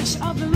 of the